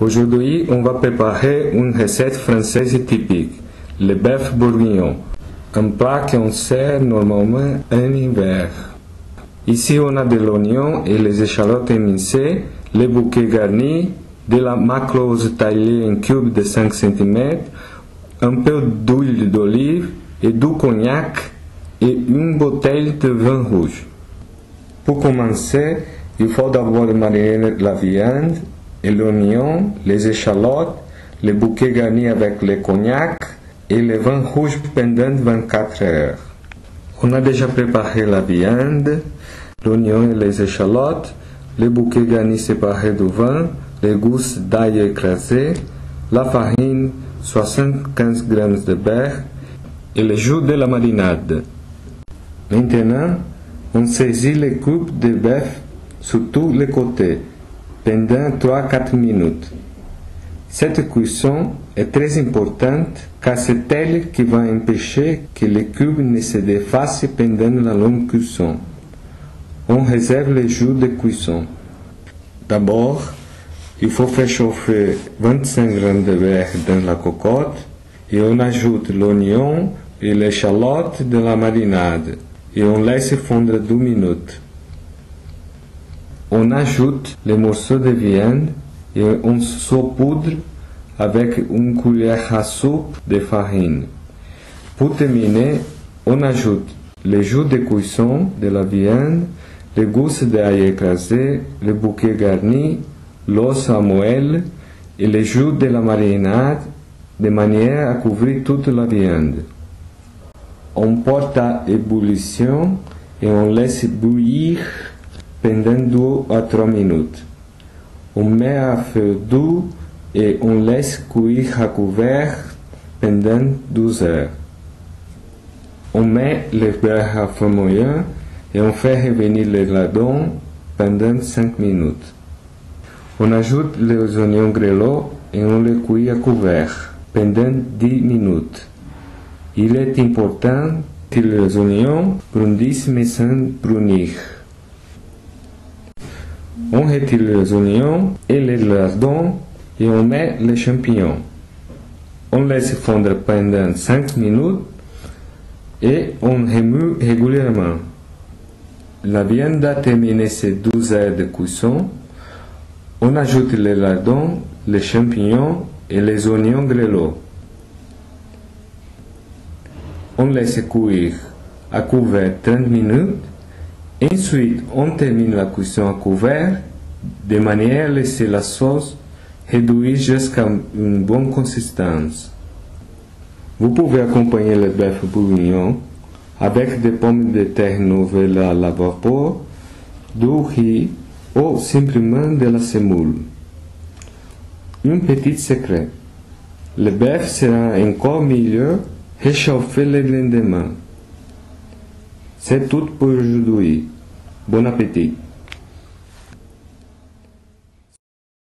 Aujourd'hui, on va préparer une recette française typique, le bœuf bourguignon, un plat qu'on sert normalement en hiver. Ici, on a de l'oignon et les échalotes émincées, les bouquets garnis, de la maclose taillée en cubes de 5 cm, un peu d'huile d'olive et du cognac et une bouteille de vin rouge. Pour commencer, il faut d'abord mariner la viande et l'oignon, les échalotes, les bouquets garnis avec le cognac et le vin rouge pendant 24 heures. On a déjà préparé la viande, l'oignon et les échalotes, les bouquets garnis séparés du vin, les gousses d'ail écrasées, la farine, 75 g de beurre et le jus de la marinade. Maintenant, on saisit les cubes de bœuf sur tous les côtés pendant 3-4 minutes. Cette cuisson est très importante car c'est elle qui va empêcher que les cubes ne se défassent pendant la longue cuisson. On réserve le jour de cuisson. D'abord, il faut faire chauffer 25 g de beurre dans la cocotte et on ajoute l'oignon et l'échalote de la marinade et on laisse fondre 2 minutes. On ajoute les morceaux de viande et on saupoudre avec une cuillère à soupe de farine. Pour terminer, on ajoute le jus de cuisson de la viande, les gousses d'ail écrasées, le bouquet garni, l'os à moelle et le jus de la marinade de manière à couvrir toute la viande. On porte à ébullition et on laisse bouillir pendant 2 à 3 minutes. On met à feu doux et on laisse cuire à couvert pendant 12 heures. On met le beurre à feu moyen et on fait revenir les lardons pendant 5 minutes. On ajoute les oignons grelots et on les cuit à couvert pendant 10 minutes. Il est important que les oignons brunissent mais sans brunir. On retire les oignons et les lardons et on met les champignons? On laisse fondre pendant 5 minutes et on remue régulièrement. La viande a terminé ses 12 heures de cuisson. On ajoute les lardons, les champignons et les oignons grelots. On laisse cuire à couvert 30 minutes. Ensuite, on termine la cuisson à couvert de manière à laisser la sauce réduire jusqu'à une bonne consistance. Vous pouvez accompagner le bœuf bourguignon avec des pommes de terre nouvelles à la vapeur, du riz ou simplement de la semoule. Un petit secret. Le bœuf sera encore meilleur réchauffé le lendemain. C'est tout pour aujourd'hui. Bon appétit.